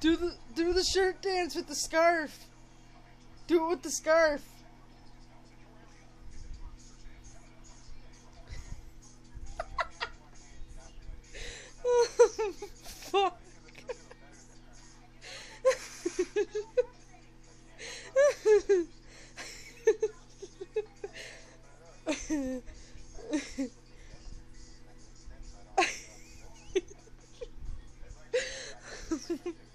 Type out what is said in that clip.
Do the do the shirt dance with the scarf. Do it with the scarf. Fuck.